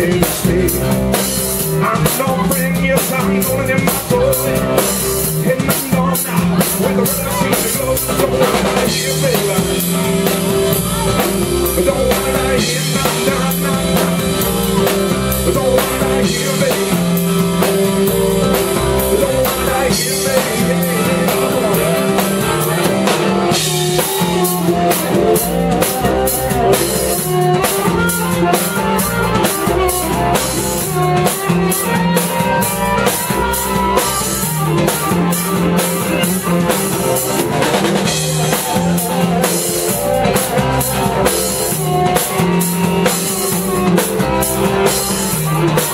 I'm no friend, yes, I'm going in my soul.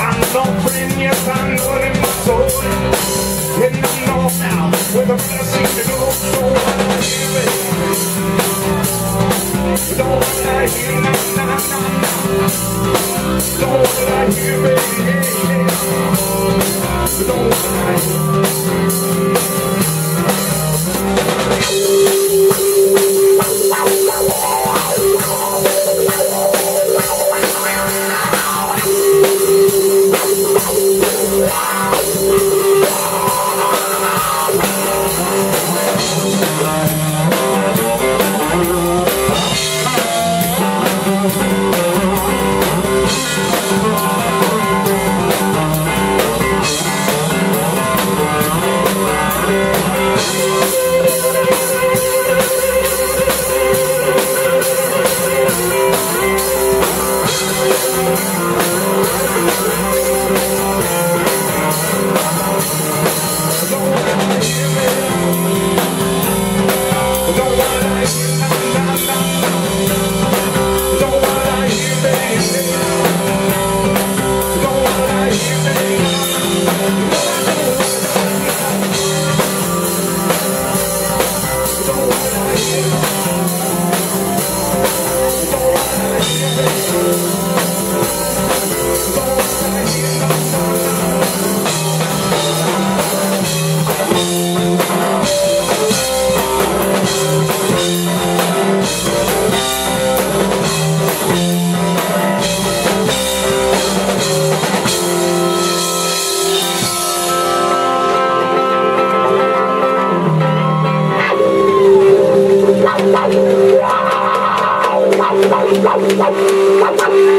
I'm suffering, yes I know it in my soul In the north now with a blessing to go So I'm giving Don't I hear Thank you.